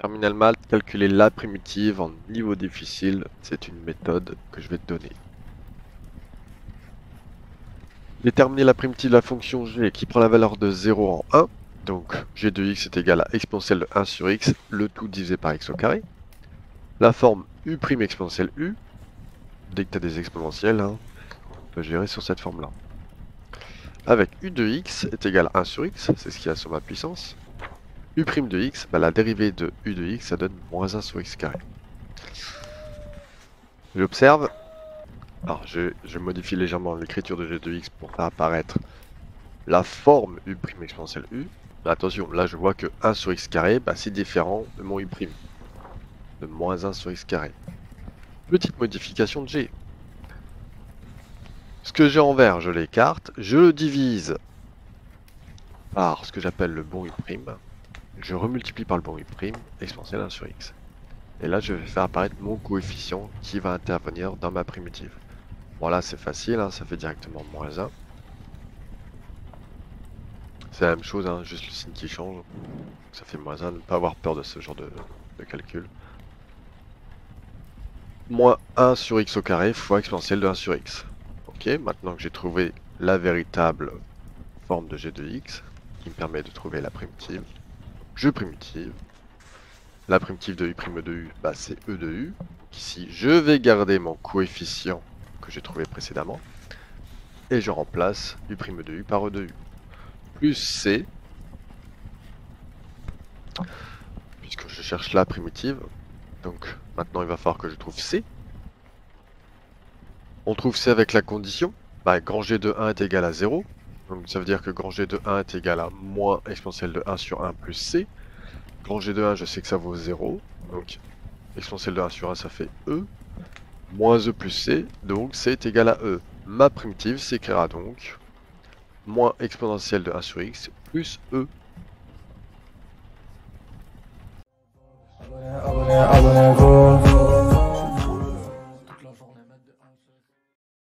Terminal Math, calculer la primitive en niveau difficile, c'est une méthode que je vais te donner. Déterminer la primitive de la fonction g qui prend la valeur de 0 en 1, donc g de x est égal à exponentielle de 1 sur x, le tout divisé par x au carré. La forme u' exponentielle u, dès que tu as des exponentielles, hein, on peut gérer sur cette forme-là. Avec u de x est égal à 1 sur x, c'est ce qu'il y a sur ma puissance. u' de x, bah, la dérivée de u de x, ça donne moins 1 sur x carré. J'observe, alors je, je, modifie légèrement l'écriture de g de x pour faire apparaître la forme u' exponentielle u. Mais attention, là je vois que 1 sur x carré, bah, c'est différent de mon u', de moins 1 sur x carré. Petite modification de g. Ce que j'ai en vert, je l'écarte, je le divise par ce que j'appelle le bon u', je remultiplie par le bon u', exponentielle 1 sur x. Et là, je vais faire apparaître mon coefficient qui va intervenir dans ma primitive. Voilà, c'est facile, hein, ça fait directement moins 1. C'est la même chose, hein, juste le signe qui change. Ça fait moins 1, ne pas avoir peur de ce genre de, de calcul. Moins 1 sur x au carré fois exponentielle de 1 sur x. Ok, maintenant que j'ai trouvé la véritable forme de g de x, qui me permet de trouver la primitive, je primitive. La primitive de u' de u, bah, c'est e de u. Ici, je vais garder mon coefficient que j'ai trouvé précédemment. Et je remplace u' de u par e de u. Plus c. Puisque je cherche la primitive. Donc maintenant il va falloir que je trouve c. On trouve c avec la condition. Bah, grand g de 1 est égal à 0. Donc ça veut dire que grand g de 1 est égal à moins exponentielle de 1 sur 1 plus c. Grand g de 1, je sais que ça vaut 0. Donc exponentielle de 1 sur 1, ça fait e moins e plus c, donc c est égal à e. Ma primitive s'écrira donc moins exponentielle de 1 sur x plus e. I I wanna